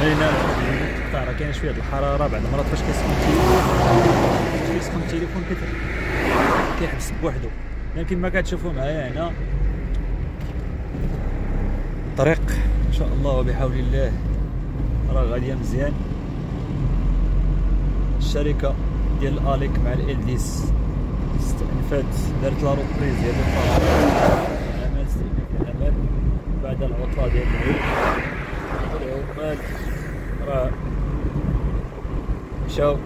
هنا راه كاين شوية الحرارة بعض المرات فاش كيسخن التليفون فاش كيسخن التليفون كيحبس بوحدو. لكن ما كتشوفوا معايا هنا. الطريق إن شاء الله وبحول الله. راه غاديه مزيان. الشركة ديال الاليك مع ال 10 استأنفت دارت لا روبريز ديال العمل مشاو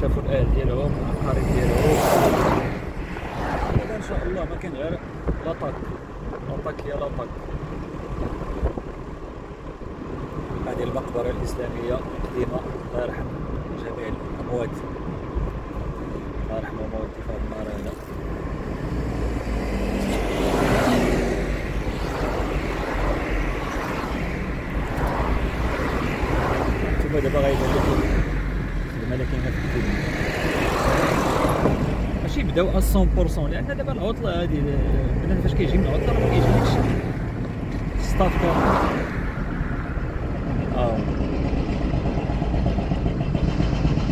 شافوا الاهل ديالهم الاقارب ديالهم. إن شاء الله ما كاين غير l'attaque l'attaque يا l'attaque هذه المقبرة الإسلامية القديمة. الله يرحم جميع الأموات. الله يرحم موتي في هذا النهار هذا. ثم دابا غيبان لكم الخدمه اللي كاينة في الدنيا ماشي بداو 100% لأن دابا العطلة هذه البنات فاش كيجي من العطلة ما كيجيش. ستاف آه.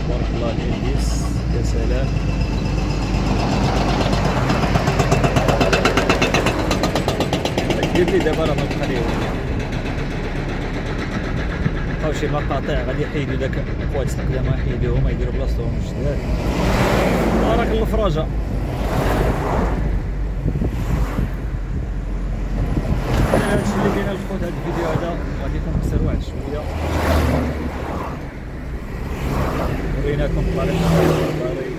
تبارك الله الهنديس يا سلام. دير لي دابا راه ما بقى بقاو شي مقاطع غادي يحيدوا داك القوات الاستقدام يحيدوهم يديروا بلاصتهم. جداد راك الفراجه هادشي اللي كاين الخوت هاد الفيديو هذا غادي يكون واحد شوية. وريناكم الطريق الطريق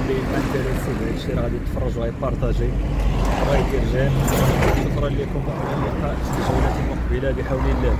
اللي ما انتريسي بهادشي راه غادي تفرج وغيبارطاجي جيم. شكرا لكم والى اللقاء. في الجولة المقبلة بحول الله.